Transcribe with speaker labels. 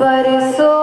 Speaker 1: बरसो